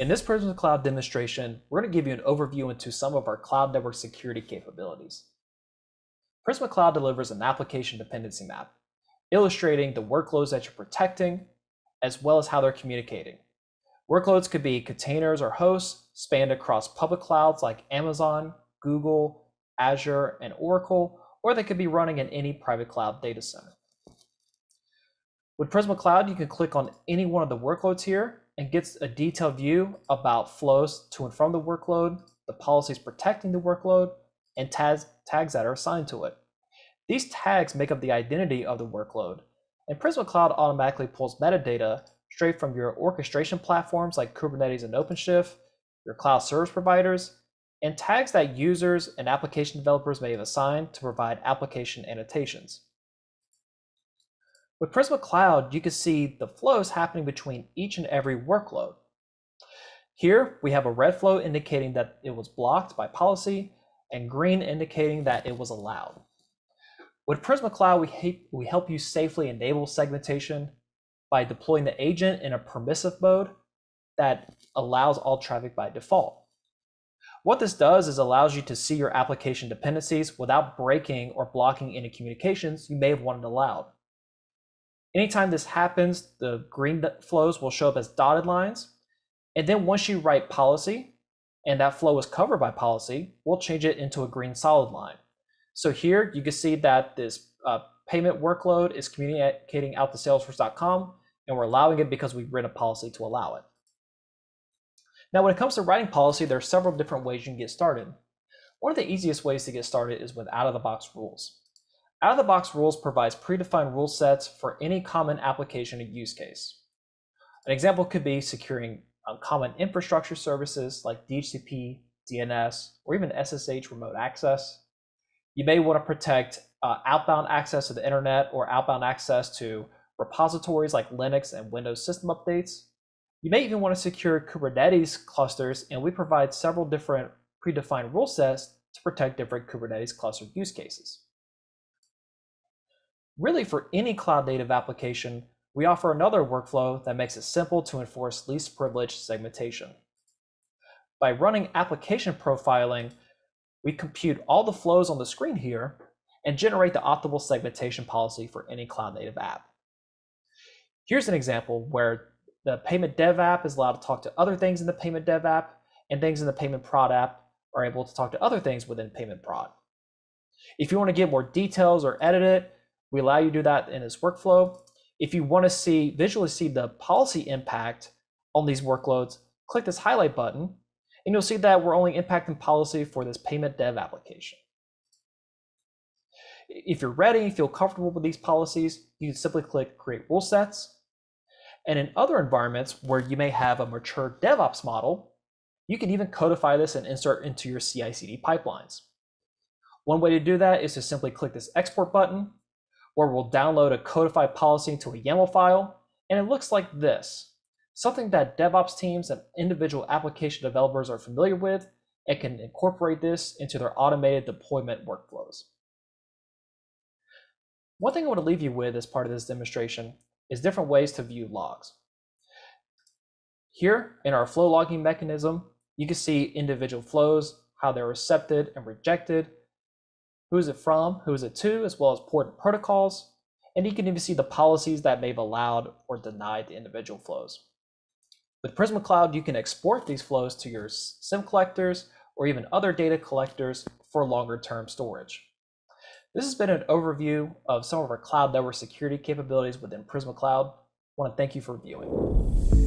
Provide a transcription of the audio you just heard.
In this Prisma Cloud demonstration, we're going to give you an overview into some of our cloud network security capabilities. Prisma Cloud delivers an application dependency map, illustrating the workloads that you're protecting, as well as how they're communicating. Workloads could be containers or hosts spanned across public clouds like Amazon, Google, Azure, and Oracle, or they could be running in any private cloud data center. With Prisma Cloud, you can click on any one of the workloads here and gets a detailed view about flows to and from the workload, the policies protecting the workload, and tags, tags that are assigned to it. These tags make up the identity of the workload, and Prisma Cloud automatically pulls metadata straight from your orchestration platforms like Kubernetes and OpenShift, your cloud service providers, and tags that users and application developers may have assigned to provide application annotations. With Prisma Cloud, you can see the flows happening between each and every workload. Here, we have a red flow indicating that it was blocked by policy and green indicating that it was allowed. With Prisma Cloud, we, we help you safely enable segmentation by deploying the agent in a permissive mode that allows all traffic by default. What this does is allows you to see your application dependencies without breaking or blocking any communications you may have wanted allowed. Anytime this happens, the green flows will show up as dotted lines. And then once you write policy and that flow is covered by policy, we'll change it into a green solid line. So here you can see that this uh, payment workload is communicating out to salesforce.com and we're allowing it because we've written a policy to allow it. Now, when it comes to writing policy, there are several different ways you can get started. One of the easiest ways to get started is with out-of-the-box rules. Out-of-the-box rules provides predefined rule sets for any common application use case. An example could be securing um, common infrastructure services like DHCP, DNS, or even SSH remote access. You may want to protect uh, outbound access to the internet or outbound access to repositories like Linux and Windows system updates. You may even want to secure Kubernetes clusters, and we provide several different predefined rule sets to protect different Kubernetes cluster use cases. Really, for any cloud native application, we offer another workflow that makes it simple to enforce least privilege segmentation. By running application profiling, we compute all the flows on the screen here and generate the optimal segmentation policy for any cloud native app. Here's an example where the payment dev app is allowed to talk to other things in the payment dev app, and things in the payment prod app are able to talk to other things within payment prod. If you want to get more details or edit it, we allow you to do that in this workflow. If you want to see visually see the policy impact on these workloads, click this highlight button, and you'll see that we're only impacting policy for this payment dev application. If you're ready, feel comfortable with these policies, you can simply click Create Rule Sets, and in other environments where you may have a mature DevOps model, you can even codify this and insert into your CI CD pipelines. One way to do that is to simply click this export button, where we'll download a codified policy into a YAML file, and it looks like this something that DevOps teams and individual application developers are familiar with and can incorporate this into their automated deployment workflows. One thing I want to leave you with as part of this demonstration is different ways to view logs. Here in our flow logging mechanism, you can see individual flows, how they're accepted and rejected, who is it from, who is it to, as well as port protocols, and you can even see the policies that may have allowed or denied the individual flows. With Prisma Cloud, you can export these flows to your SIEM collectors or even other data collectors for longer term storage. This has been an overview of some of our cloud network security capabilities within Prisma Cloud. I want to thank you for viewing.